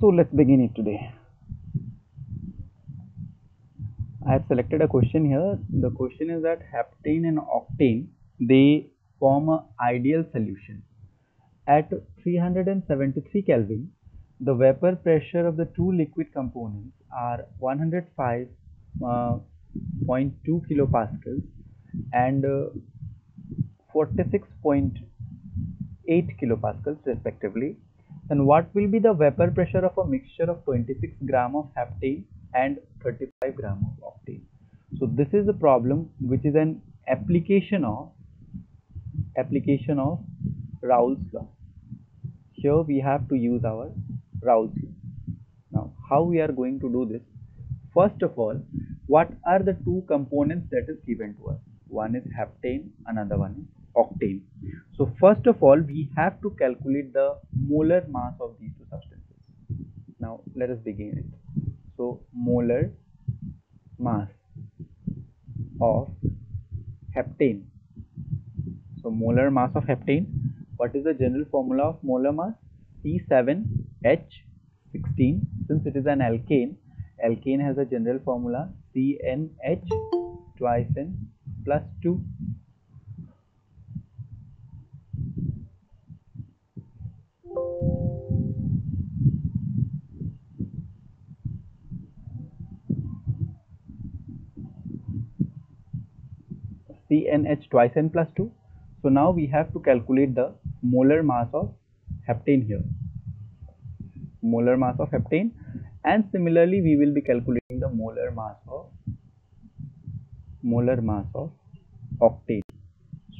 so let's begin it today. I have selected a question here. The question is that heptane and octane they form an ideal solution. At 373 Kelvin the vapor pressure of the two liquid components are 105.2 uh, kilopascals and uh, 46.8 kilopascals respectively then what will be the vapor pressure of a mixture of 26 gram of heptane and 35 gram of octane? So this is a problem which is an application of application of Raoult's law. Here we have to use our Raoult's law. Now how we are going to do this? First of all what are the two components that is given to us? One is heptane another one is octane. So first of all we have to calculate the molar mass of these two substances. Now let us begin it. So molar mass of heptane. So molar mass of heptane what is the general formula of molar mass? C7H16 since it is an alkane alkane has a general formula CnH twice N plus 2 CnH twice n plus 2. So now we have to calculate the molar mass of heptane here. Molar mass of heptane and similarly we will be calculating the molar mass of molar mass of octane.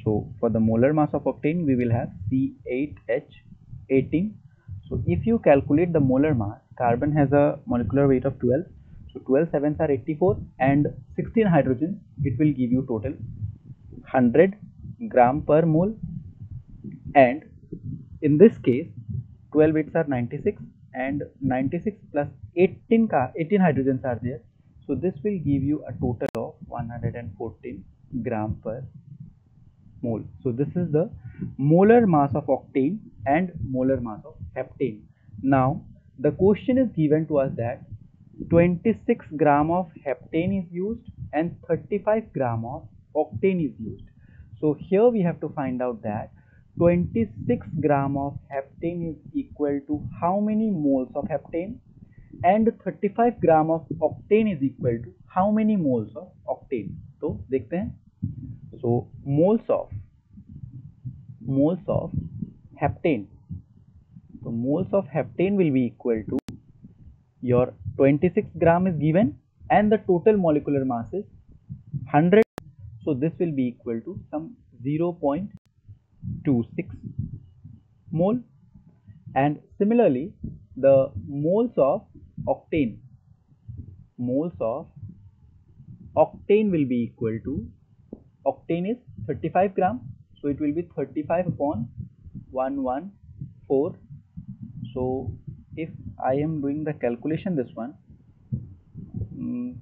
So for the molar mass of octane we will have C8H18. So if you calculate the molar mass, carbon has a molecular weight of 12. So 12 sevens are 84 and 16 hydrogen it will give you total 100 gram per mole. And in this case 12 bits are 96 and 96 plus 18 car 18 hydrogens are there. So this will give you a total of 114 gram per mole. So this is the molar mass of octane and molar mass of heptane. Now the question is given to us that 26 gram of heptane is used and 35 gram of octane is used. So here we have to find out that 26 gram of heptane is equal to how many moles of heptane and 35 gram of octane is equal to how many moles of octane. तो देखते हैं so moles of moles of heptane so moles of heptane will be equal to your 26 gram is given and the total molecular mass is 100 so this will be equal to some 0.26 mole. And similarly the moles of octane moles of octane will be equal to octane is 35 gram. So it will be 35 upon 114 so if I am doing the calculation this one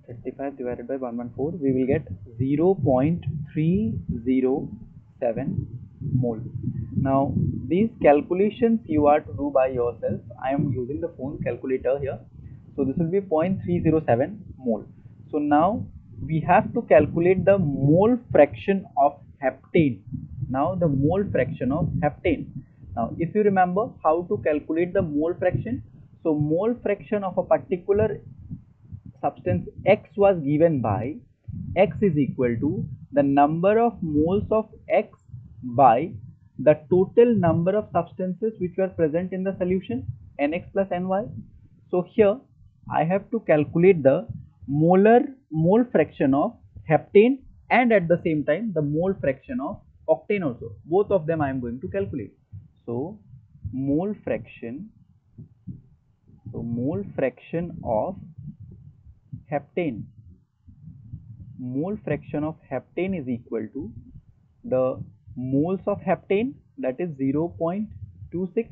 35 divided by 114 we will get 0.307 mole. Now these calculations you are to do by yourself i am using the phone calculator here. So this will be 0.307 mole. So now we have to calculate the mole fraction of heptane. Now the mole fraction of heptane. Now if you remember how to calculate the mole fraction so mole fraction of a particular substance X was given by X is equal to the number of moles of X by the total number of substances which were present in the solution Nx plus Ny. So here I have to calculate the molar mole fraction of heptane and at the same time the mole fraction of octane also. Both of them I am going to calculate. So mole fraction so mole fraction of heptane mole fraction of heptane is equal to the moles of heptane that is 0.26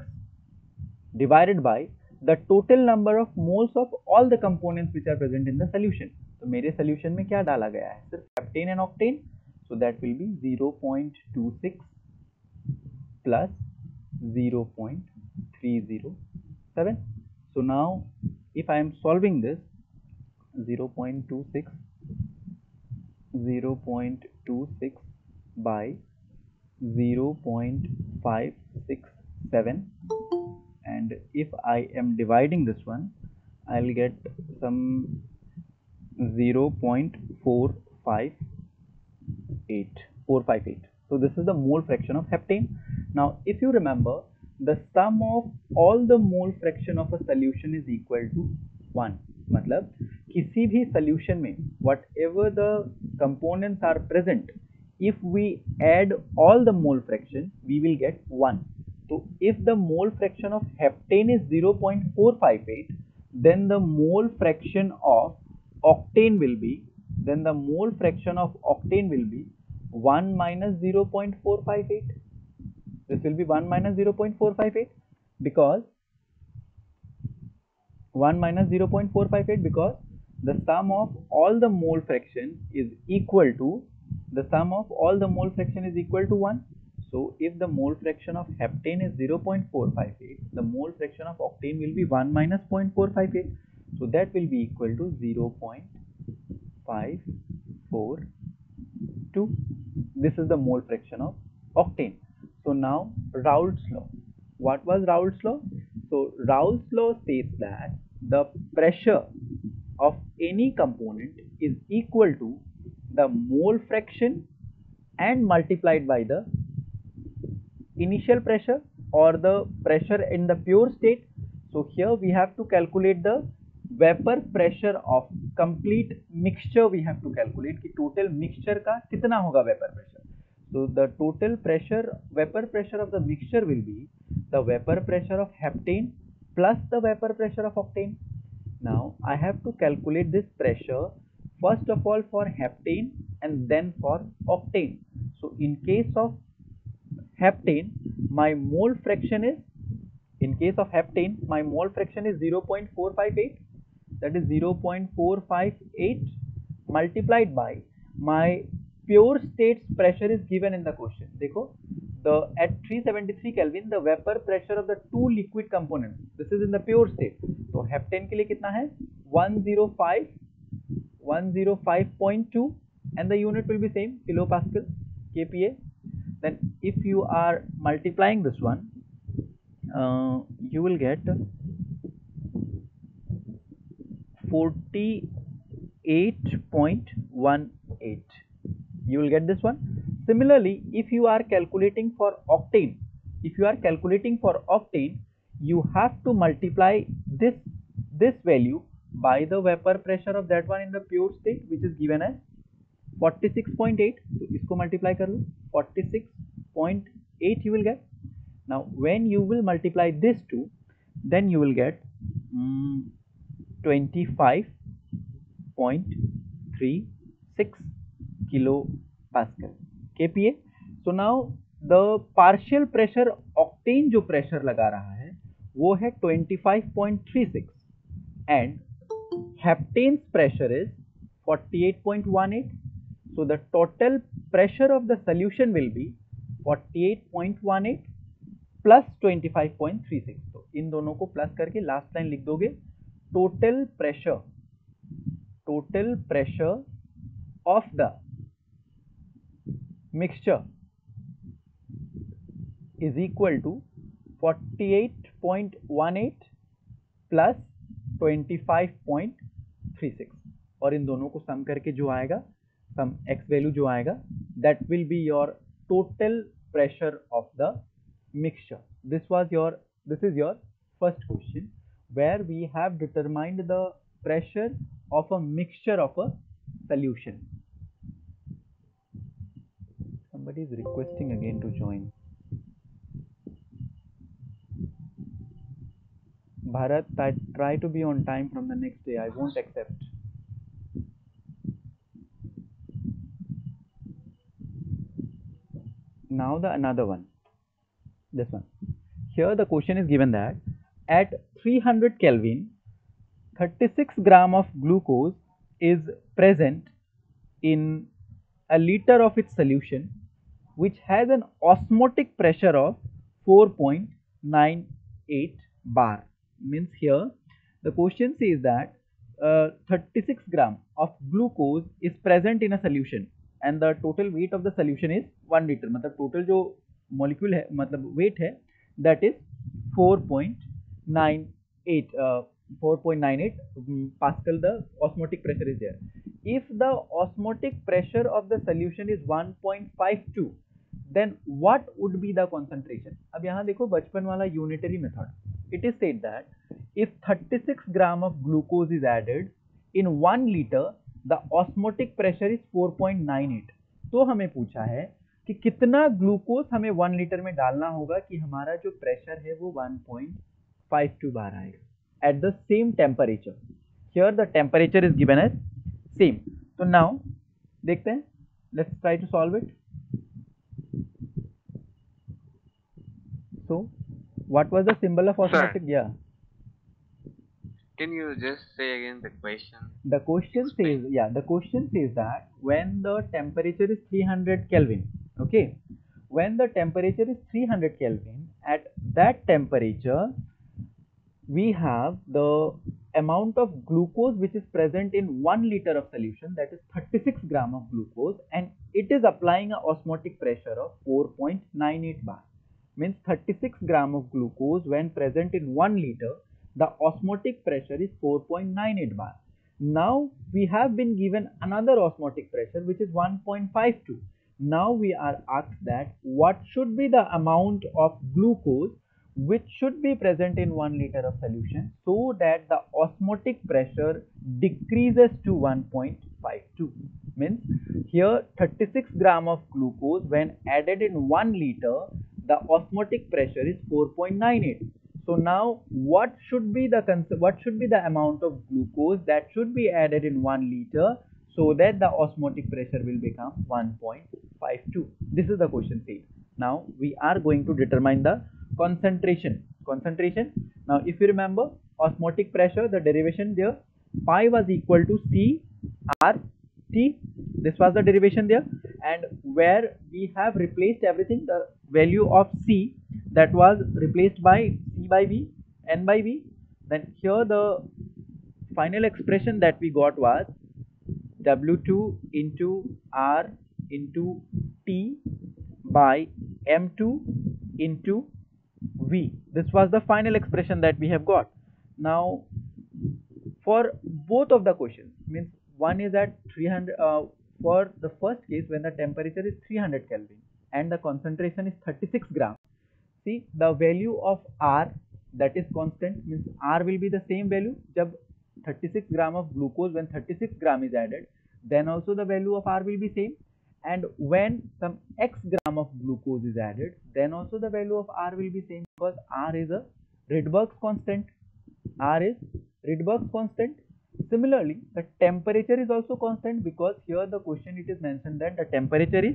divided by the total number of moles of all the components which are present in the solution तो मेरे solution में क्या डाला गया है सिर्फ heptane and octane so that will be 0.26 plus 0.307 so now if I am solving this 0 0.26 0 0.26 by 0 0.567 and if I am dividing this one I'll get some 0 0.458 458 so this is the mole fraction of heptane. Now if you remember the sum of all the mole fraction of a solution is equal to 1 मतलब किसी भी solution में whatever the components are present if we add all the mole fraction we will get 1 so if the mole fraction of heptane is 0.458 then the mole fraction of octane will be then the mole fraction of octane will be 1 minus 0.458 this will be 1 minus 0.458 because 1 minus 0.458 because the sum of all the mole fraction is equal to the sum of all the mole fraction is equal to 1 so if the mole fraction of heptane is 0.458 the mole fraction of octane will be 1 minus 0.458 so that will be equal to 0.542 this is the mole fraction of octane so now Raoult's law. What was Raoult's law? So Raoult's law states that the pressure of any component is equal to the mole fraction and multiplied by the initial pressure or the pressure in the pure state. So here we have to calculate the vapor pressure of complete mixture we have to calculate कि total mixture का कितना होगा vapor pressure so the total pressure, vapor pressure of the mixture will be the vapor pressure of heptane plus the vapor pressure of octane. Now I have to calculate this pressure first of all for heptane and then for octane. So in case of heptane, my mole fraction is, in case of heptane, my mole fraction is 0.458 that is 0.458 multiplied by my pure state pressure is given in the question देखो the at 373 Kelvin the vapor pressure of the two liquid components this is in the pure state तो heptane के लिए कितना है 105 105.2 and the unit will be same kilopascal kPa then if you are multiplying this one uh, you will get 48.18 you will get this one similarly if you are calculating for octane if you are calculating for octane you have to multiply this this value by the vapor pressure of that one in the pure state which is given as 46.8 so isko multiply kar lo 46.8 you will get. Now when you will multiply this two then you will get um, 25.36 kilopascal kPa so now the partial pressure octane जो pressure लगा रहा है वो है 25.36 and heptane's pressure is 48.18 so the total pressure of the solution will be 48.18 plus 25.36 तो इन दोनों को plus करके लास्ट लाइन लिख दोगे total pressure total pressure of the mixture is equal to 48.18 plus 25.36 और इन दोनों को सम करके जो आएगा सम एक्स वैल्यू जो आएगा that will be your total pressure of the mixture this was your this is your first question where we have determined the pressure of a mixture of a solution somebody is requesting again to join Bharat, I try to be on time from the next day. I won't accept. Now the another one. This one. Here the question is given that at 300 Kelvin, 36 gram of glucose is present in a liter of its solution which has an osmotic pressure of 4.98 bar means here the question says that uh, 36 gram of glucose is present in a solution and the total weight of the solution is 1 liter मतलब total जो molecule है मतलब weight है that is 4.98 uh, 4.98 um, pascal the osmotic pressure is there if the osmotic pressure of the solution is 1.52 then what would be the concentration अब यहाँ देखो बचपन वाला unitary method it is set that if 36 gram of glucose is added in one litre the osmotic pressure is 4.98 तो हमें पूछा है कि कितना ग्लूकोज हमें वन लीटर में डालना होगा कि हमारा जो प्रेशर है वो 1.52 बार आएगा. At the same temperature here the temperature is given as same तो नाउ देखते हैं. Let's try to solve it so what was the symbol of osmotic Sir. yeah Can you just say again the question? the question Explain. says yeah the question says that when the temperature is 300 kelvin okay when the temperature is 300 kelvin at that temperature we have the amount of glucose which is present in 1 liter of solution that is 36 gram of glucose and it is applying a osmotic pressure of 4.98 bar means 36 gram of glucose when present in 1 liter the osmotic pressure is 4.98 bar. Now we have been given another osmotic pressure which is 1.52 now we are asked that what should be the amount of glucose which should be present in 1 liter of solution so that the osmotic pressure decreases to 1.52 means here 36 gram of glucose when added in 1 liter the osmotic pressure is 4.98 so now what should be the what should be the amount of glucose that should be added in 1 liter so that the osmotic pressure will become 1.52 this is the question said now we are going to determine the concentration. Concentration? Now if you remember osmotic pressure the derivation there pi was equal to c r t this was the derivation there. And where we have replaced everything the value of c that was replaced by c by v n by v. Then here the final expression that we got was w2 into r into t by m2 into v. This was the final expression that we have got. Now for both of the questions means one is at 300 uh, for the first case when the temperature is 300 kelvin and the concentration is 36 gram see the value of r that is constant means r will be the same value. Jab 36 gram of glucose when 36 gram is added then also the value of r will be same. And when some x gram of glucose is added then also the value of r will be same because r is a Rydberg's constant. R is Rydberg's constant Similarly, the temperature is also constant because here the question it is mentioned that the temperature is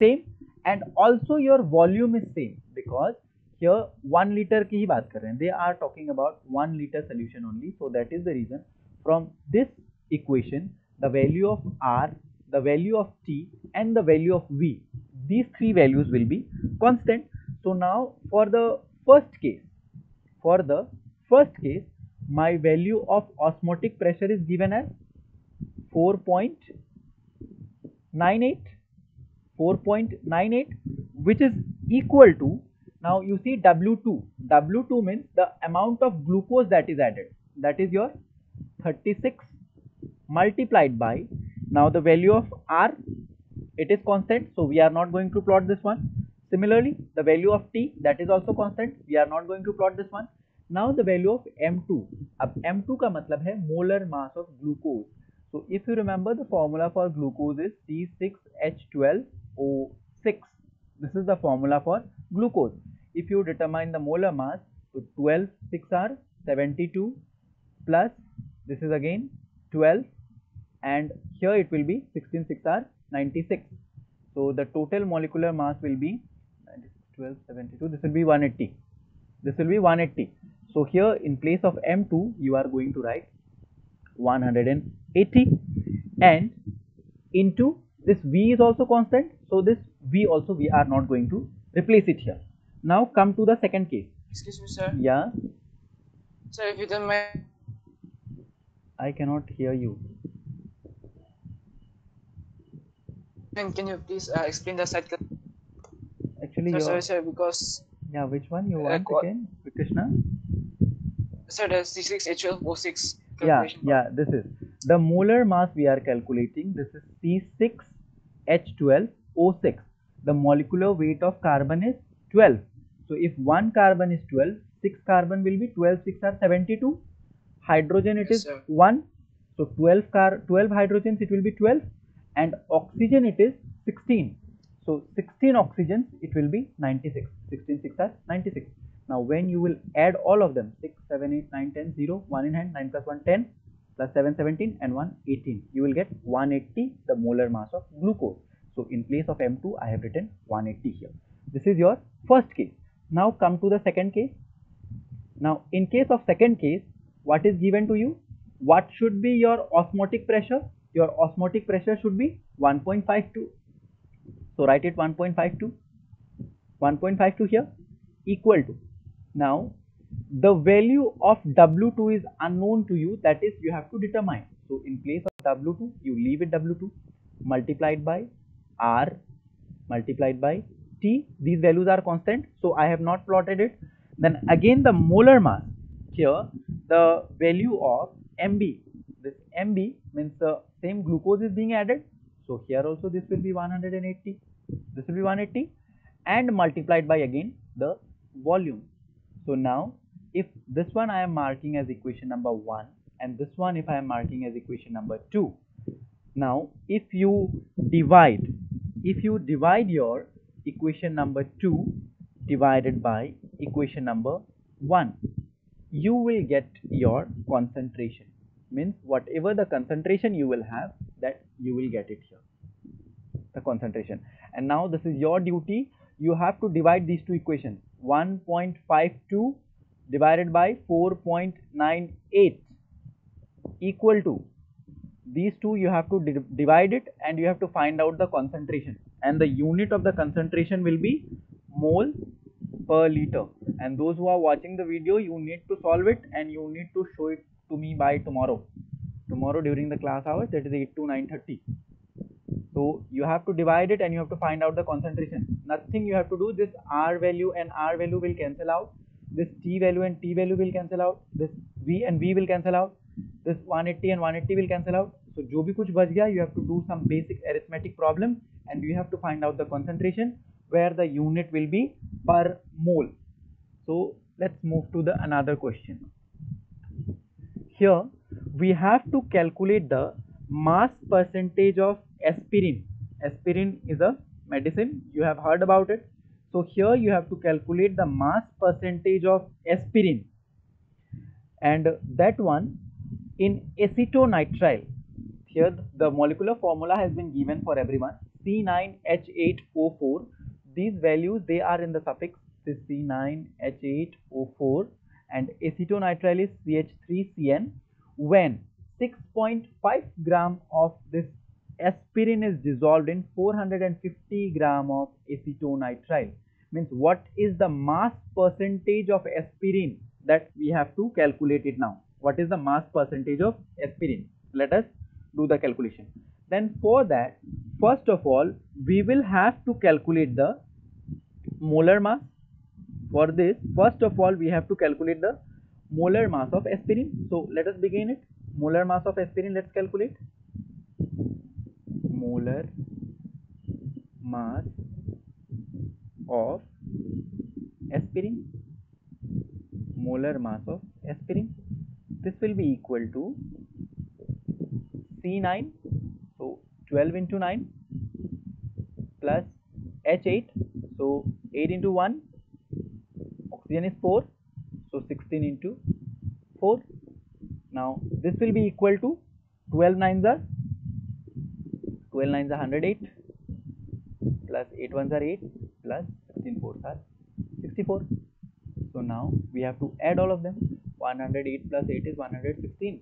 same and also your volume is same because here 1 liter ki hi baat kar rahe. They are talking about 1 liter solution only. So that is the reason from this equation the value of R, the value of T and the value of V. These three values will be constant. So now for the first case, for the first case my value of osmotic pressure is given as 4.98 4.98 which is equal to now you see w2 w2 means the amount of glucose that is added. That is your 36 multiplied by now the value of r it is constant so we are not going to plot this one. Similarly the value of t that is also constant we are not going to plot this one now the value of m2 अब m2 का मतलब है molar mass of glucose so if you remember the formula for glucose is C6H12O6 this is the formula for glucose if you determine the molar mass so 12 6 are 72 plus this is again 12 and here it will be 16 6 are 96 so the total molecular mass will be 12 72 this will be 180 this will be 180 so here in place of m2 you are going to write 180 and into this v is also constant so this v also we are not going to replace it here now come to the second case Excuse me, sir. yeah Sir, if you don't mind, I cannot hear you. And can you please uh, explain the side? Actually, Sir, sorry, sir, because yeah, which one you want again, Krishna? Sir, the C6H12O6 Yeah, yeah, this is the molar mass we are calculating. This is C6H12O6. The molecular weight of carbon is 12. So if one carbon is 12, six carbon will be 12, 6 are 72. Hydrogen it Yes, is sir. 1. So 12 car 12 hydrogens it will be 12 and oxygen it is 16. So 16 oxygens it will be 96. 16 6 are 96. Now when you will add all of them 6, 7, 8, 9, 10, 0, 1 in hand, 9 plus 1, 10 plus 7, 17 and 1, 18. You will get 180 the molar mass of glucose. So in place of M2 I have written 180 here. This is your first case. Now come to the second case. Now in case of second case what is given to you? What should be your osmotic pressure? Your osmotic pressure should be 1.52. So write it 1.52. 1.52 here equal to. Now the value of W2 is unknown to you. That is you have to determine. So in place of W2 you leave it W2 multiplied by R multiplied by T. These values are constant. So I have not plotted it. Then again the molar mass. Here the value of MB this MB means the same glucose is being added. So here also this will be 180 this will be 180 and multiplied by again the volume so now if this one I am marking as equation number 1 and this one if I am marking as equation number 2 now if you divide if you divide your equation number 2 divided by equation number 1 you will get your concentration. Means whatever the concentration you will have that you will get it here the concentration. And now this is your duty. You have to divide these two equations 1.52 divided by 4.98 equal to these two you have to di- divide it and you have to find out the concentration. And the unit of the concentration will be mole per liter. And those who are watching the video you need to solve it and you need to show it to me by tomorrow. Tomorrow during the class hours that is 8 to 9:30 so you have to divide it and you have to find out the concentration nothing you have to do this r value and r value will cancel out this t value and t value will cancel out this v and v will cancel out this 180 and 180 will cancel out so जो भी कुछ बच गया you have to do some basic arithmetic problem and you have to find out the concentration where the unit will be per mole so let's move to the another question here we have to calculate the mass percentage of aspirin aspirin is a medicine you have heard about it. So here you have to calculate the mass percentage of aspirin. And that one in acetonitrile here the molecular formula has been given for everyone. C9H8O4 these values they are in the suffix this C9H8O4 and acetonitrile is CH3CN when 6.5 gram of this aspirin is dissolved in 450 gram of acetonitrile means what is the mass percentage of aspirin that we have to calculate it now? What is the mass percentage of aspirin? Let us do the calculation. Then for that first of all we will have to calculate the molar mass. For this first of all we have to calculate the molar mass of aspirin. So let us begin it. Molar mass of aspirin let's calculate molar mass of aspirin molar mass of aspirin. This will be equal to C9 so 12 into 9 plus H8 so 8 into 1 oxygen is 4 so 16 into 4 now this will be equal to 12 nines are 12 nines are 108 plus 8 ones are 8 plus 16 fours are 64 so now we have to add all of them. 108 plus 8 is 116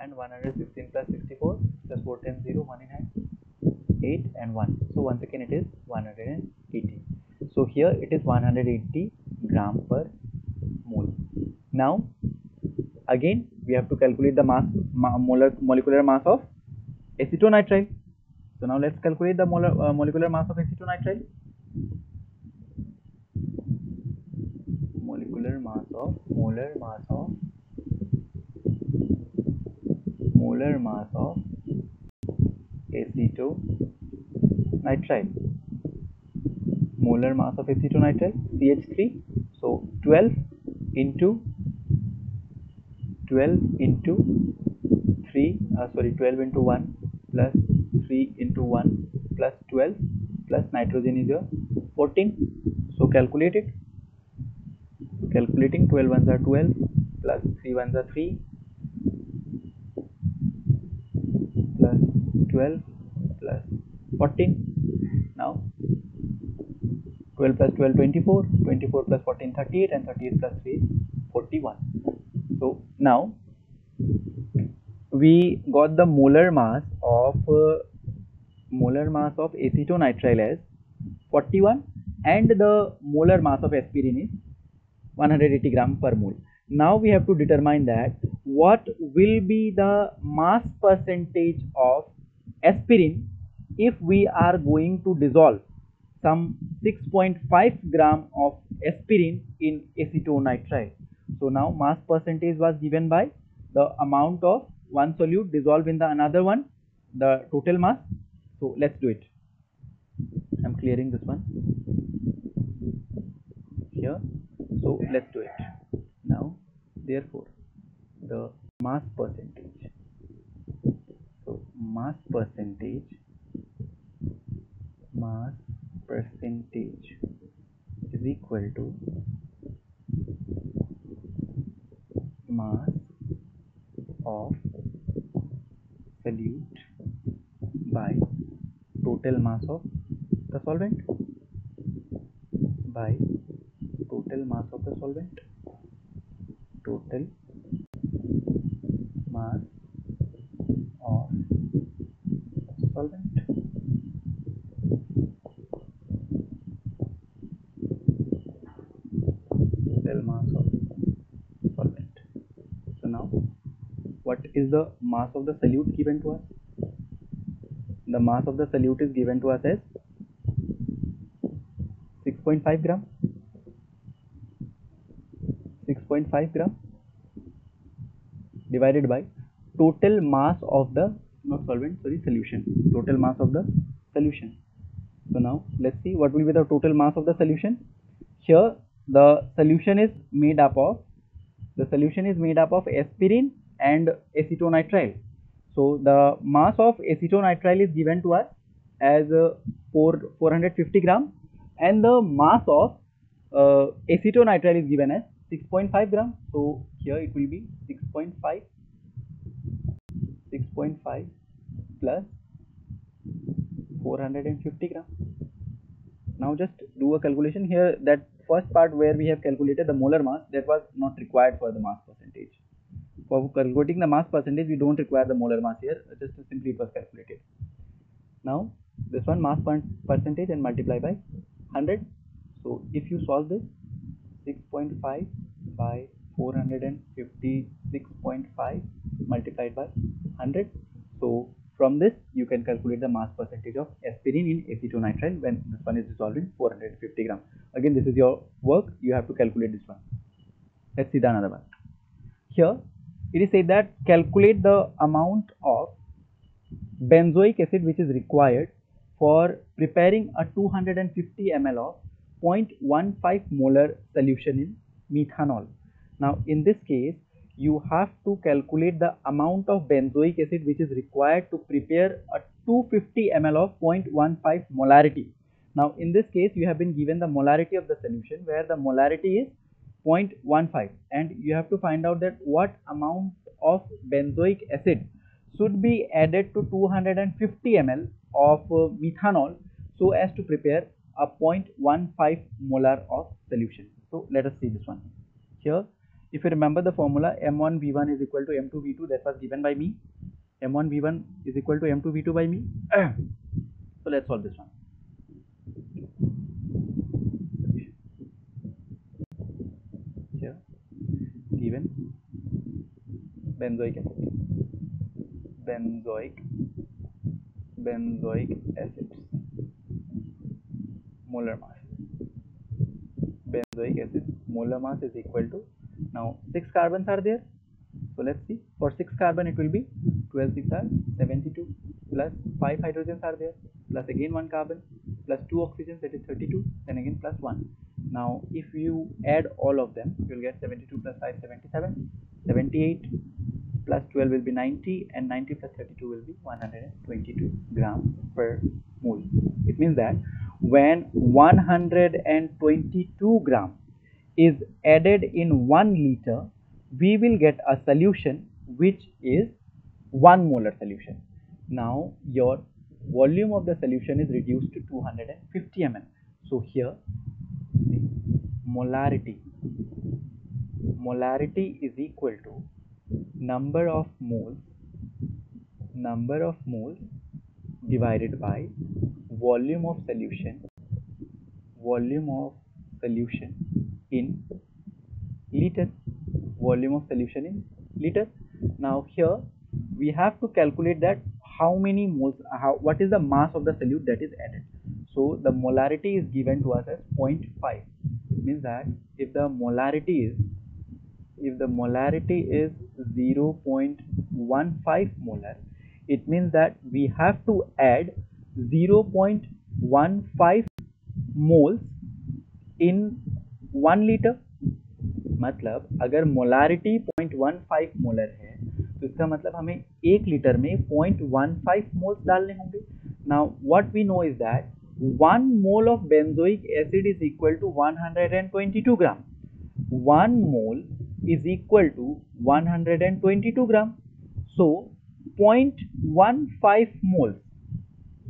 and 116 plus 64 plus 4 10 0 1 in hand 8 and 1 so once again it is 180 so here it is 180 gram per mole. Now again we have to calculate the mass ma molar molecular mass of acetonitrile so now let's calculate the molar uh, molecular mass of acetonitrile molecular mass of molar mass of molar mass of acetonitrile molar mass of acetonitrile CH3 so 12 into 12 into 3 uh, sorry 12 into 1 plus 3 into 1 plus 12 plus nitrogen is your 14 so calculate it. Calculating 12 ones are 12 plus 3 ones are 3 plus 12 plus 14 now 12 plus 12 24 24 plus 14 38 and 38 plus 3 41 so now we got the molar mass of uh, molar mass of acetonitrile as 41 and the molar mass of aspirin is 180 gram per mole. Now we have to determine that what will be the mass percentage of aspirin if we are going to dissolve some 6.5 gram of aspirin in acetonitrile so now mass percentage was given by the amount of one solute dissolved in the another one the total mass. So let's do it. I'm clearing this one. Here. So let's do it. Now therefore the mass percentage. So mass percentage mass percentage is equal to mass of solute total mass of the solvent by total mass of the solvent. Total mass of solvent. Total mass of solvent. So now what is the mass of the solute given to us the mass of the solute is given to us as 6.5 gram. 6.5 gram divided by total mass of the not solvent sorry solution. Total mass of the solution. So now let's see what will be the total mass of the solution. Here the solution is made up of the solution is made up of aspirin and acetonitrile so the mass of acetonitrile is given to us as uh, 4 450 gram and the mass of uh, acetonitrile is given as 6.5 gram. So here it will be 6.5 6.5 plus 450 gram. Now just do a calculation here that first part where we have calculated the molar mass that was not required for the mass for calculating the mass percentage we don't require the molar mass here. Just simply it was calculated. Now this one mass percentage and multiply by 100 so if you solve this 6.5 by 456.5 multiplied by 100 so from this you can calculate the mass percentage of aspirin in acetonitrile when this one is dissolved in 450 gram again this is your work. You have to calculate this one. Let's see the another one. Here it is said that calculate the amount of benzoic acid which is required for preparing a 250 ml of 0.15 molar solution in methanol. Now in this case you have to calculate the amount of benzoic acid which is required to prepare a 250 ml of 0.15 molarity. Now in this case you have been given the molarity of the solution where the molarity is 0.15 and you have to find out that what amount of benzoic acid should be added to 250 ml of uh, methanol so as to prepare a 0.15 molar of solution. So let us see this one. Here if you remember the formula m1v1 is equal to m2v2 that was given by me. M1v1 is equal to m2v2 by me. So let's solve this one here given benzoic acid benzoic benzoic acids molar mass benzoic acid molar mass is equal to now six carbons are there. So let's see. For six carbon it will be 12 6 are 72 plus five hydrogens are there. Plus again one carbon. Plus two oxygens that is 32 then again plus one. Now if you add all of them you will get 72 plus 5 77 78 plus 12 will be 90 and 90 plus 32 will be 122 gram per mole. It means that when 122 gram is added in 1 liter we will get a solution which is 1 molar solution. Now your volume of the solution is reduced to 250 ml so here the molarity. Molarity is equal to number of moles number of moles divided by volume of solution volume of solution in liter volume of solution in liter now here we have to calculate that how many moles how what is the mass of the solute that is added. So the molarity is given to us as 0.5 it means that if the molarity is if the molarity is 0.15 molar it means that we have to add 0.15 moles in 1 liter मतलब अगर molarity 0.15 molar है तो इसका मतलब हमें एक litre में 0.15 moles डालने होंगे now what we know is that one mole of benzoic acid is equal to 122 gram one mole is equal to 122 gram so 0.15 moles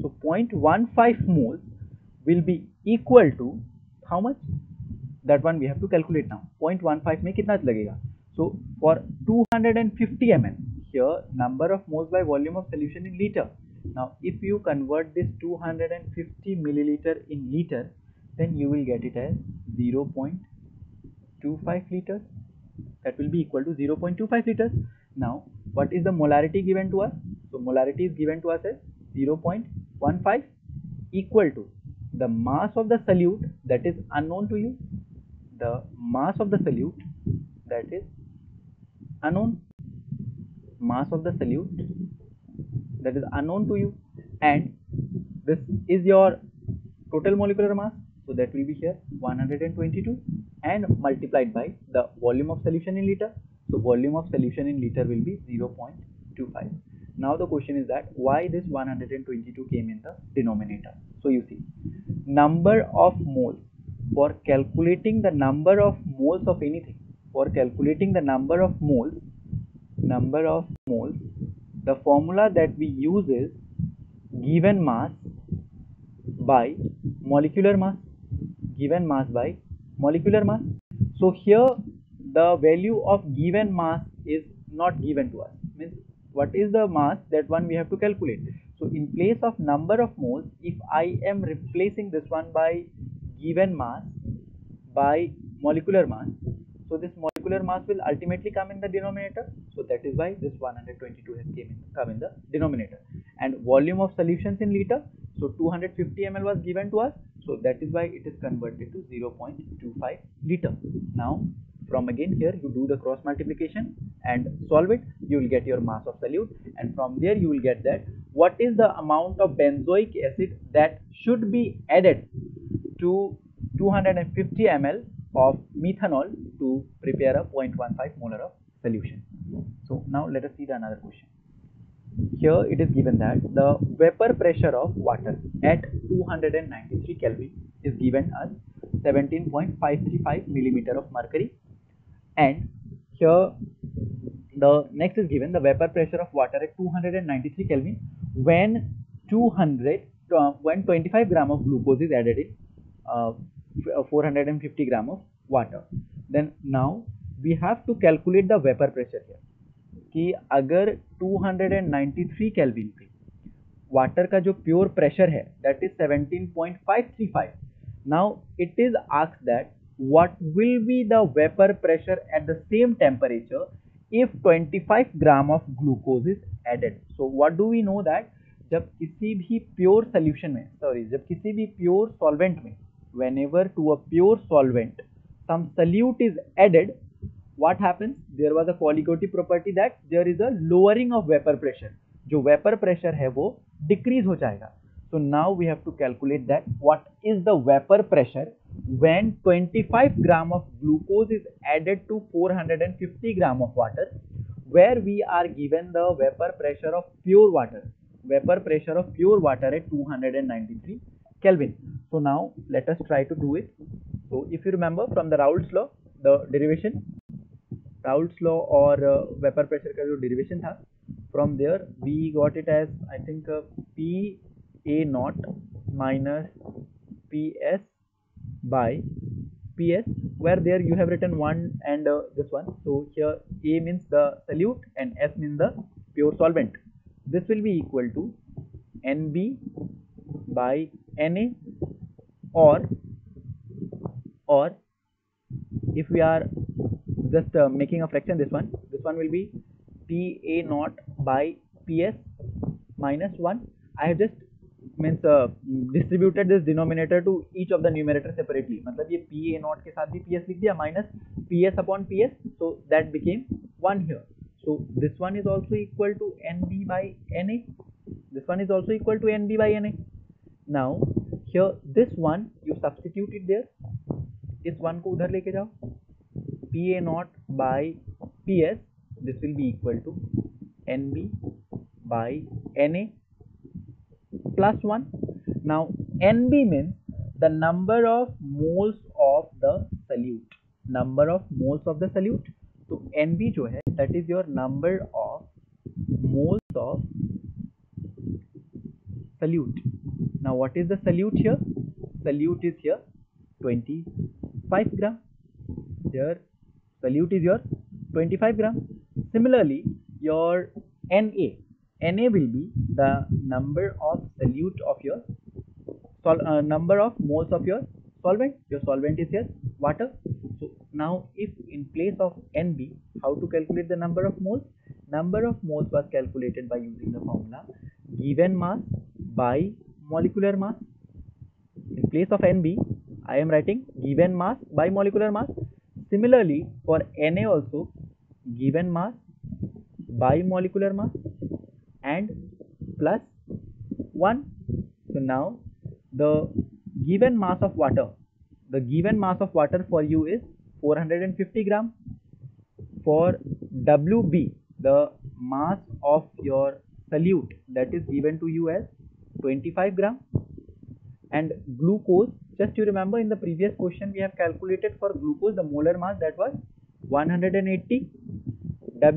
so 0.15 moles will be equal to how much that one we have to calculate now 0.15 में कितना लगेगा so for 250 ml here number of moles by volume of solution in liter now if you convert this 250 milliliter in liter then you will get it as 0.25 liters that will be equal to 0.25 liters. Now, what is the molarity given to us? So, molarity is given to us as 0.15 equal to the mass of the solute that is unknown to you, the mass of the solute that is unknown, mass of the solute that is unknown to you. And this is your total molecular mass. So that will be here 122 and multiplied by the volume of solution in liter. So volume of solution in liter will be 0.25. Now the question is that why this 122 came in the denominator. So you see number of moles for calculating the number of moles of anything for calculating the number of moles number of moles the formula that we use is given mass by molecular mass given mass by molecular mass. So here the value of given mass is not given to us means what is the mass that one we have to calculate. So in place of number of moles if I am replacing this one by given mass by molecular mass so this molecular mass will ultimately come in the denominator so that is why this 122 has came in come in the denominator and volume of solutions in liter so 250 ml was given to us so that is why it is converted to 0.25 liter. Now from again here you do the cross multiplication and solve it you will get your mass of solute and from there you will get that what is the amount of benzoic acid that should be added to 250 ml of methanol to prepare a 0.15 molar of solution. So now let us see the another question. Here it is given that the vapor pressure of water at 293 Kelvin is given as 17.535 millimeter of mercury. And here the next is given the vapor pressure of water at 293 Kelvin when 200 uh, when 25 gram of glucose is added in uh, 450 gram of water. Then now we have to calculate the vapor pressure here कि अगर 293 kelvin पे water का जो pure pressure है that is 17.535 now it is ask that what will be the vapour pressure at the same temperature if 25 gram of glucose is added so what do we know that जब किसी भी pure solution में sorry जब किसी भी pure solvent में whenever to a pure solvent some solute is added what happens? There was a colligative property that there is a lowering of vapor pressure. जो vapor pressure है वो decrease हो जाएगा। So now we have to calculate that what is the vapor pressure when 25 gram of glucose is added to 450 gram of water, where we are given the vapor pressure of pure water. Vapor pressure of pure water at 293 kelvin. So now let us try to do it. So if you remember from the raoult's law the derivation Raoult's law or uh, vapor pressure का जो derivation था, from there we got it as I think uh, P A naught minus PS by PS where there you have written one and uh, this one. So here A means the solute and S means the pure solvent. This will be equal to NB by Na or or if we are just uh, making a fraction this one this one will be Pa naught by Ps minus 1 I have just means uh, distributed this denominator to each of the numerator separately मतलब ये Pa naught के साथ भी Ps लिख दिया minus Ps upon Ps so that became 1 here so this one is also equal to Nb by Na this one is also equal to Nb by Na now here this one you substitute it there इस one को उधर लेके जाओ PA naught by PS this will be equal to NB by NA plus 1. Now NB means the number of moles of the solute. Number of moles of the solute. So NB jo hai that is your number of moles of solute. Now what is the solute here? Solute is here 25 gram. Here solute is your 25 gram. Similarly your na na will be the number of solute of your sol uh, number of moles of your solvent. Your solvent is here water. So now if in place of nb how to calculate the number of moles? Number of moles was calculated by using the formula given mass by molecular mass. In place of nb i am writing given mass by molecular mass similarly for na also given mass by molecular mass and plus 1 so now the given mass of water the given mass of water for you is 450 gram. For wb the mass of your solute that is given to you as 25 gram. And glucose just you remember in the previous question we have calculated for glucose the molar mass that was 180 wa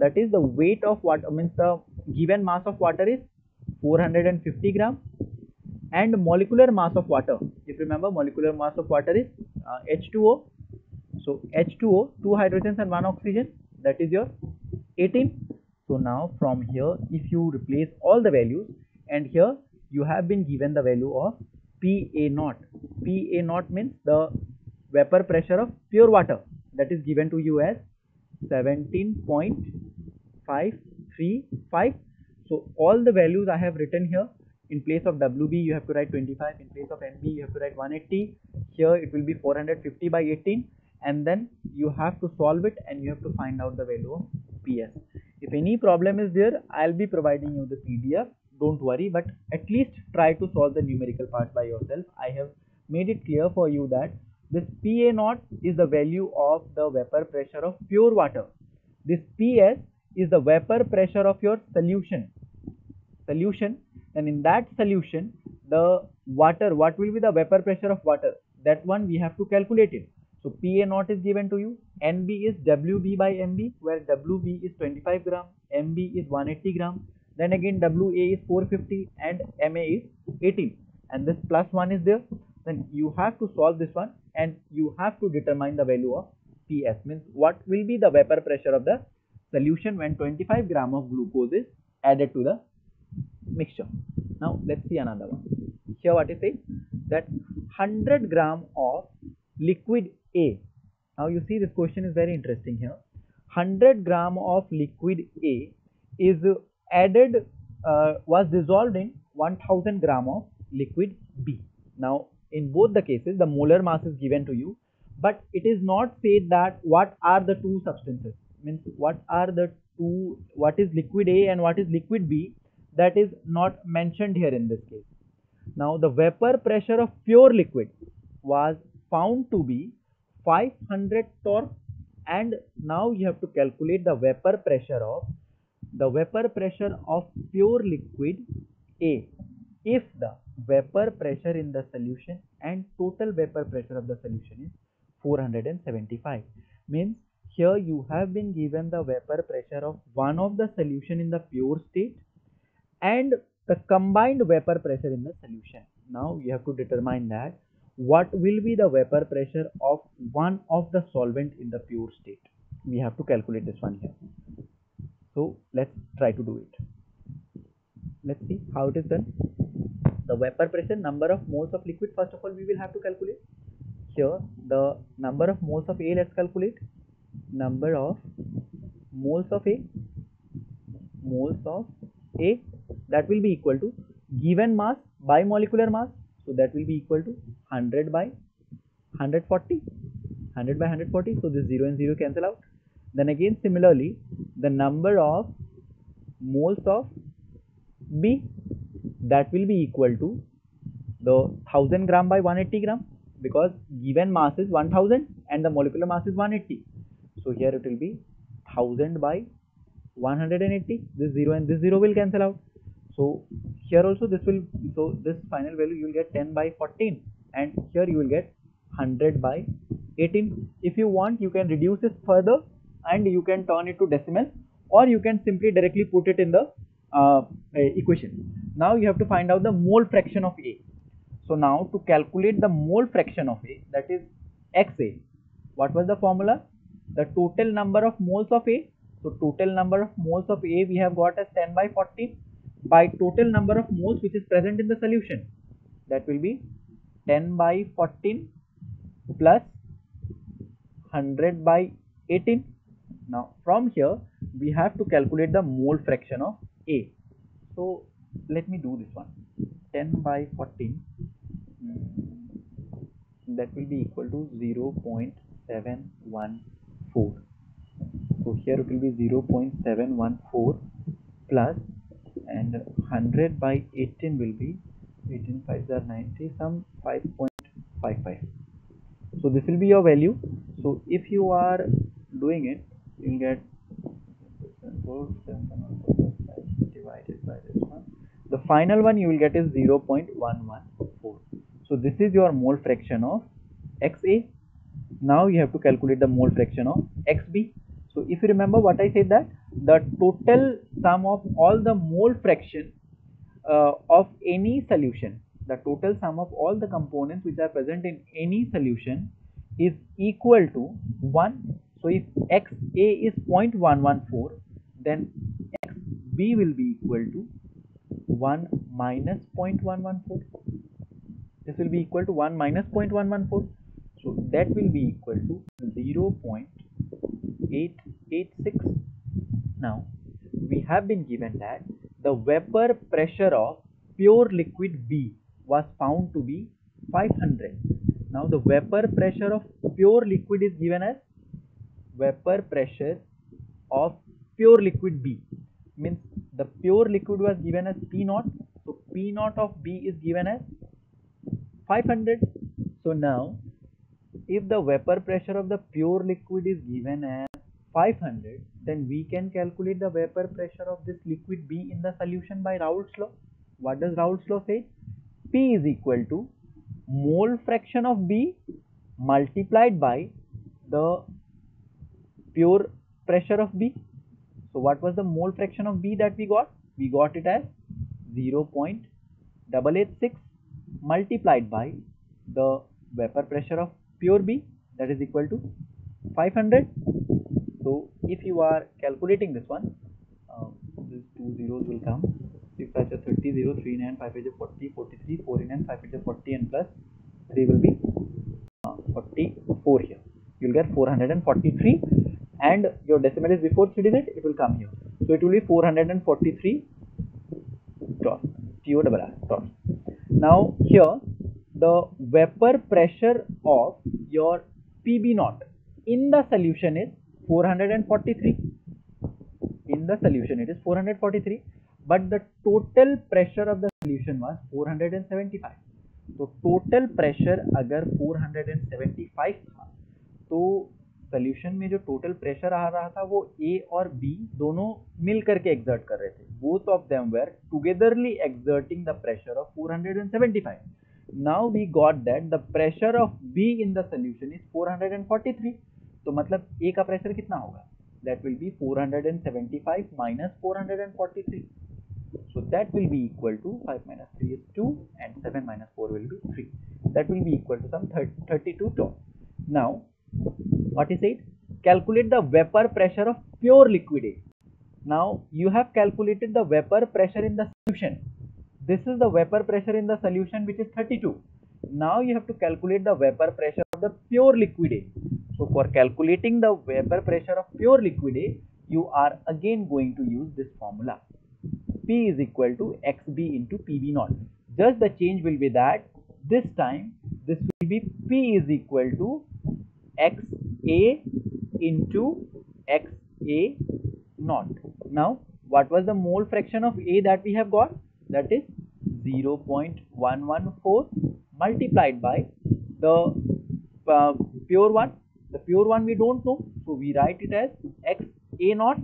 that is the weight of water means the given mass of water is 450 gram and molecular mass of water. If you remember molecular mass of water is uh, H2O so H2O two hydrogens and one oxygen that is your 18 so now from here if you replace all the values and here you have been given the value of Pa naught. Pa naught means the vapor pressure of pure water that is given to you as 17.535 so all the values I have written here in place of WB you have to write 25 in place of NB you have to write 180 here it will be 450 by 18 and then you have to solve it and you have to find out the value of PS if any problem is there I'll be providing you the PDF don't worry but at least try to solve the numerical part by yourself. I have made it clear for you that this Pa naught is the value of the vapor pressure of pure water. This PS is the vapor pressure of your solution. Solution. And in that solution the water what will be the vapor pressure of water? That one we have to calculate it. So pa naught is given to you. Nb is wb by mb where wb is 25 gram mb is 180 gram then again wa is 450 and ma is 18 and this plus 1 is there then you have to solve this one and you have to determine the value of ps means what will be the vapor pressure of the solution when 25 gram of glucose is added to the mixture. Now let's see another one. Here what is saying that 100 gram of liquid A. Now you see this question is very interesting here. 100 gram of liquid A is added uh, was dissolved in 1000 gram of liquid B. Now in both the cases the molar mass is given to you but it is not said that what are the two substances means what are the two what is liquid A and what is liquid B that is not mentioned here in this case. Now the vapor pressure of pure liquid was found to be 500 torr and now you have to calculate the vapor pressure of the vapor pressure of pure liquid A if the vapor pressure in the solution and total vapor pressure of the solution is 475 means here you have been given the vapor pressure of one of the solution in the pure state and the combined vapor pressure in the solution. Now you have to determine that what will be the vapor pressure of one of the solvent in the pure state. We have to calculate this one here. So let's try to do it. Let's see how it is done. The vapor pressure number of moles of liquid first of all we will have to calculate. Here the number of moles of A let's calculate. Number of moles of A moles of A that will be equal to given mass by molecular mass so that will be equal to 100 by 140 100 by 140 so this 0 and 0 cancel out then again similarly the number of moles of B that will be equal to the 1000 gram by 180 gram because given mass is 1000 and the molecular mass is 180 so here it will be 1000 by 180 this 0 and this 0 will cancel out. So here also this will so this final value you will get 10 by 14 and here you will get 100 by 18 if you want you can reduce this further and you can turn it to decimal or you can simply directly put it in the uh, equation. Now you have to find out the mole fraction of a. So now to calculate the mole fraction of a that is xa what was the formula? The total number of moles of a. So total number of moles of a we have got as 10 by 14 by total number of moles which is present in the solution. That will be 10 by 14 plus 100 by 18 now from here we have to calculate the mole fraction of A. So let me do this one. 10 by 14 hmm, that will be equal to 0 0.714 so here it will be 0 0.714 plus and 100 by 18 will be 18 5 are 90 some 5.55 so this will be your value. So if you are doing it you will get divided by this one. The final one you will get is 0.114 so this is your mole fraction of xa now you have to calculate the mole fraction of xb so if you remember what I said that the total sum of all the mole fraction uh, of any solution, the total sum of all the components which are present in any solution is equal to 1. So if XA is 0.114 then XB will be equal to 1 minus 0.114. This will be equal to 1 minus 0.114. So that will be equal to 0. 886 now we have been given that the vapor pressure of pure liquid B was found to be 500 now the vapor pressure of pure liquid is given as vapor pressure of pure liquid B means the pure liquid was given as P naught so P naught of B is given as 500 so now if the vapor pressure of the pure liquid is given as 500 then we can calculate the vapor pressure of this liquid B in the solution by Raoult's law. What does Raoult's law say? P is equal to mole fraction of B multiplied by the pure pressure of B. So what was the mole fraction of B that we got? We got it as 0.886 multiplied by the vapor pressure of pure B that is equal to 500 so if you are calculating this one uh, these two zeros will come 6 5 30 0 3 9 5 5 40 43 4 9 5 5 40 and plus 3 will be uh, 44 here you'll get 443 and your decimal is before 3 digit it will come here so it will be 443 torr T O R R torr now here the vapor pressure of your PB naught in the solution is 443 in the solution it is 443 but the total pressure of the solution was 475 तो total pressure अगर 475 था तो solution में जो total pressure आ रहा था वो ए और बी दोनों मिल करके एग्जर्ट कर रहे थे। Both of them were togetherly exerting the pressure of 475 now we got that the pressure of B in the solution is 443 तो मतलब ए का प्रेशर कितना होगा? That will be 475 minus 443 So that will be equal to 5 minus 3 is 2 and 7 minus 4 will be 3. That will be equal to some 32 torr. Now, what is it? Calculate the vapor pressure of pure liquid A. Now, you have calculated the vapor pressure in the solution. This is the vapor pressure in the solution which is 32. Now, you have to calculate the vapor pressure of the pure liquid A. So, for calculating the vapor pressure of pure liquid A, you are again going to use this formula. P is equal to XB into PB naught. Just the change will be that this time this will be P is equal to XA into XA naught. Now what was the mole fraction of A that we have got? That is 0.114 multiplied by the uh, pure one. The pure one we don't know. So we write it as XA naught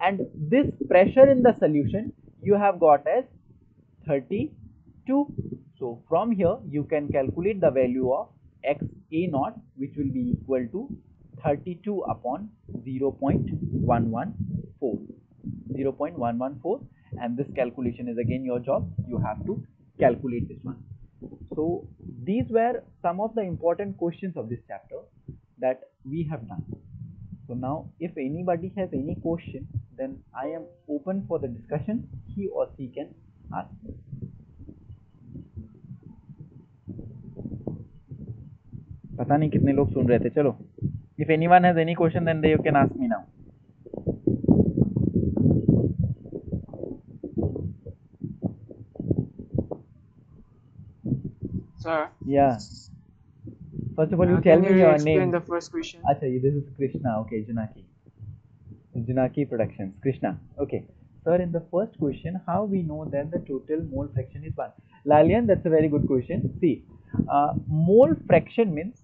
and this pressure in the solution you have got as 32 so from here you can calculate the value of x a naught which will be equal to 32 upon 0 0.114 0.114 and this calculation is again your job. You have to calculate this one. So these were some of the important questions of this chapter that we have done. So now if anybody has any question then I am open for the discussion. He or she can ask पता नहीं कितने लोग सुन रहे थे चलो if any one has any question then they you can ask me now Sir. Yeah. First of all, you uh, tell me you your name. the first question? Acha, this is Krishna. Okay, Junaki. Junaki Productions. Krishna. Okay. Sir, in the first question, how we know that the total mole fraction is 1? Lalian, that's a very good question. See, uh, mole fraction means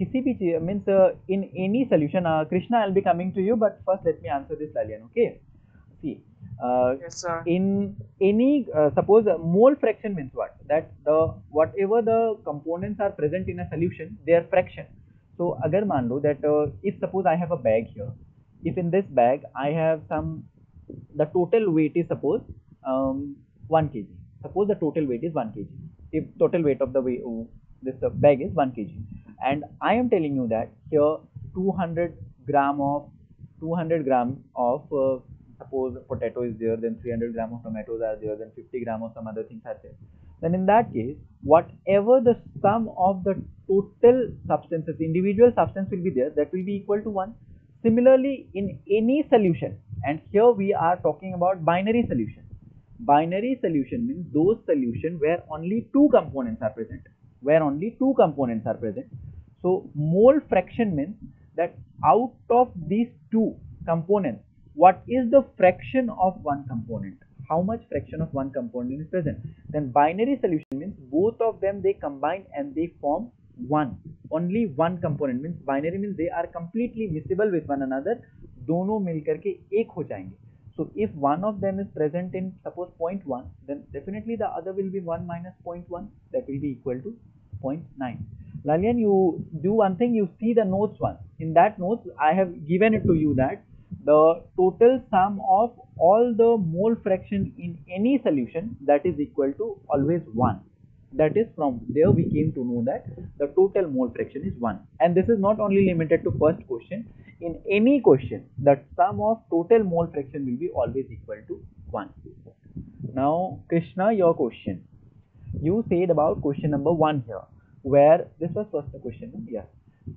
किसी भी चीज means in any solution Krishna I be coming to you but first let me answer this लालियन okay C yes, sir. in any uh, suppose uh, mole fraction means what that the whatever the components are present in a solution their fraction so agar मान लो that uh, if suppose I have a bag here if in this bag I have some the total weight is suppose um, 1 kg suppose the total weight is 1 kg if total weight of the way, oh, this bag is 1 kg. And I am telling you that here 200 gram of 200 gram of uh, suppose potato is there then 300 gram of tomatoes are there then 50 gram of some other things are there. Then in that case whatever the sum of the total substances individual substance will be there that will be equal to 1 Similarly, in any solution, and here we are talking about binary solution. Binary solution means those solution where only two components are present, where only two components are present. So, mole fraction means that out of these two components, what is the fraction of one component? How much fraction of one component is present? Then binary solution means both of them they combine and they form one only one component means binary means they are completely miscible with one another दोनों मिलकर के एक हो जाएंगे so if one of them is present in suppose 0.1 then definitely the other will be 1 minus 0.1 that will be equal to 0.9 Lalian you do one thing you see the notes one. In that notes I have given it to you that the total sum of all the mole fraction in any solution that is equal to always 1 that is from there we came to know that the total mole fraction is 1 and this is not only limited to first question. In any question the sum of total mole fraction will be always equal to 1 now krishna your question. You said about question number 1 here where this was first question yes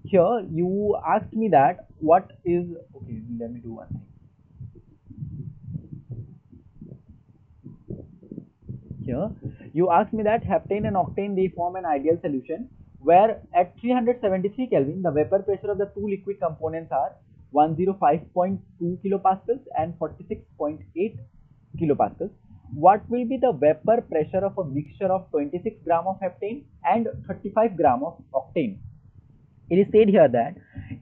here you asked me that what is okay let me do one thing here. You asked me that heptane and octane they form an ideal solution where at 373 Kelvin the vapor pressure of the two liquid components are 105.2 kilopascals and 46.8 kilopascals. What will be the vapor pressure of a mixture of 26 gram of heptane and 35 gram of octane? It is said here that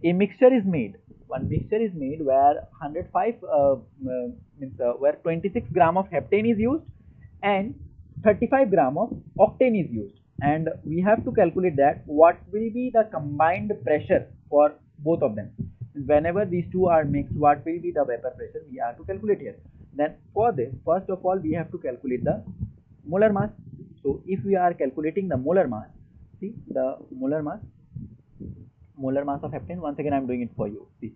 a mixture is made one mixture is made where 105 uh, uh, means uh, where 26 gram of heptane is used and 35 gram of octane is used. And we have to calculate that what will be the combined pressure for both of them. Whenever these two are mixed what will be the vapor pressure? We have to calculate here. Then for this first of all we have to calculate the molar mass. So if we are calculating the molar mass see the molar mass molar mass of heptane once again i am doing it for you. See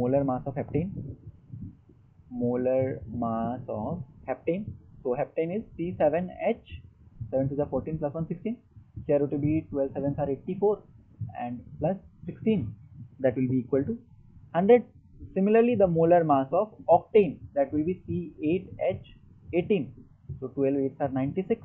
molar mass of heptane molar mass of heptane so heptane is C7H 7 to the 14 plus 1 16 here will be 12 7s are 84 and plus 16 that will be equal to 100 similarly the molar mass of octane that will be C8H 18 so 12 8s are 96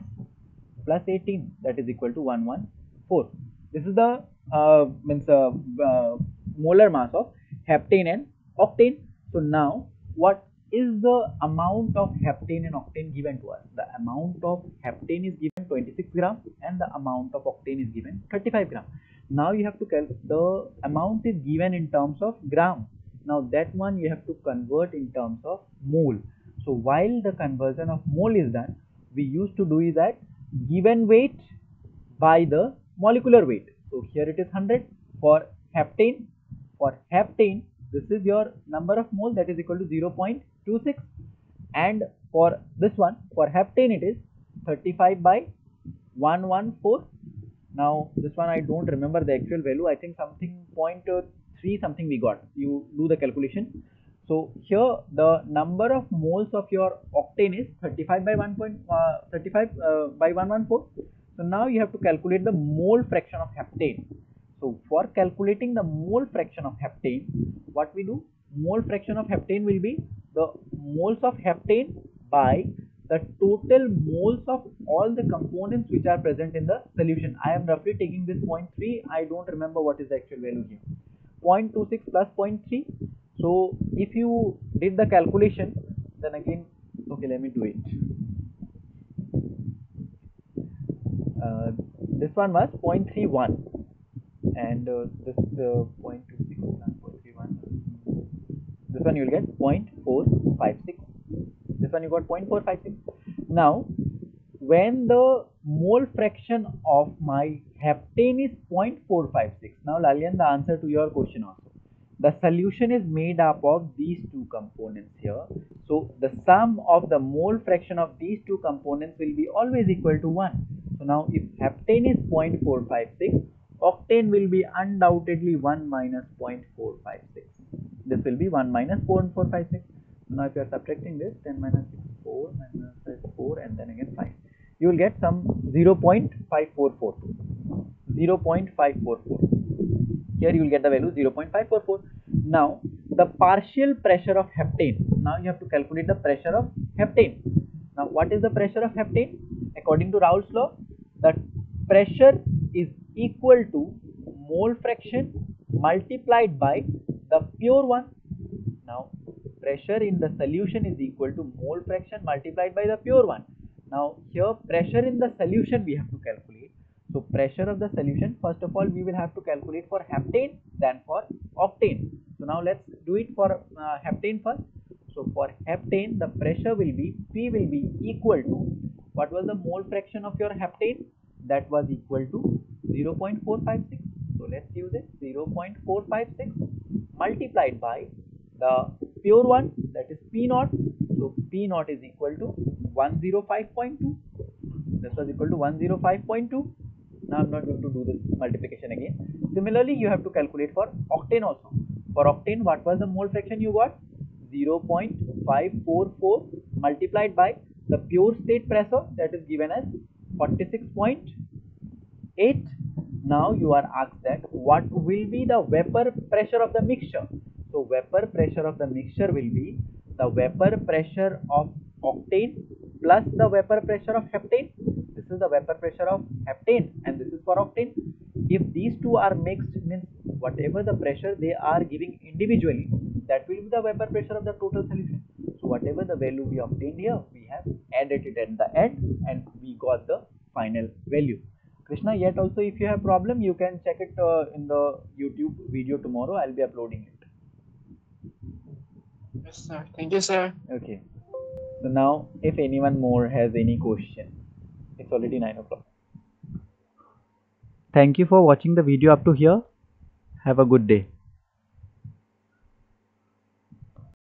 plus 18 that is equal to 114 this is the uh, means uh, uh, molar mass of heptane and octane. So now what is the amount of heptane and octane given to us. The amount of heptane is given 26 gram and the amount of octane is given 35 gram. Now you have to calculate the amount is given in terms of gram. Now that one you have to convert in terms of mole. So while the conversion of mole is done we used to do is that given weight by the molecular weight. So here it is 100 for heptane. For heptane this is your number of mole that is equal to 0.26 and for this one for heptane it is 35 by 114 now this one I don't remember the actual value. I think something 0.3 something we got. You do the calculation. So here the number of moles of your octane is 35 by 1. Uh, 35 uh, by 114 so now you have to calculate the mole fraction of heptane so for calculating the mole fraction of heptane, what we do? Mole fraction of heptane will be the moles of heptane by the total moles of all the components which are present in the solution. I am roughly taking this 0.3. I don't remember what is the actual value here. 0.26 plus 0.3. So if you did the calculation, then again, okay, let me do it. Uh, this one was 0.31 and uh, this uh, 0.26 0.31 this one you will get 0.456 this one you got 0.456 now when the mole fraction of my heptane is 0.456 now Lalian the answer to your question also. The solution is made up of these two components here. So the sum of the mole fraction of these two components will be always equal to 1 so now if heptane is 0.456 octane will be undoubtedly 1 minus 0.456 this will be 1 minus 0.456 now if you are subtracting this 10 minus 6 4 minus 4 and then again 5 you will get some 0.5442 0.544 here you will get the value 0.544 now the partial pressure of heptane. Now you have to calculate the pressure of heptane. Now what is the pressure of heptane? According to Raoult's law the pressure is equal to mole fraction multiplied by the pure one. Now pressure in the solution is equal to mole fraction multiplied by the pure one. Now here pressure in the solution we have to calculate. So pressure of the solution first of all we will have to calculate for heptane then for octane. So now let's do it for uh, heptane first. So for heptane the pressure will be P will be equal to what was the mole fraction of your heptane that was equal to 0.456 so let's use it 0.456 multiplied by the pure one that is p naught. So p naught is equal to 105.2 this was equal to 105.2 now i'm not going to do this multiplication again. Similarly you have to calculate for octane also. For octane what was the mole fraction you got? 0.544 multiplied by the pure state pressure that is given as 46.8 now you are asked that what will be the vapor pressure of the mixture. So vapor pressure of the mixture will be the vapor pressure of octane plus the vapor pressure of heptane. This is the vapor pressure of heptane and this is for octane. If these two are mixed means whatever the pressure they are giving individually that will be the vapor pressure of the total solution. So whatever the value we obtained here we have added it at the end and we got the final value krishna yet also if you have problem you can check it uh, in the youtube video tomorrow. I'll be uploading it. Yes, sir. Thank you, sir. okay. So now if anyone more has any question it's already 9 o'clock. Thank you for watching the video up to here. Have a good day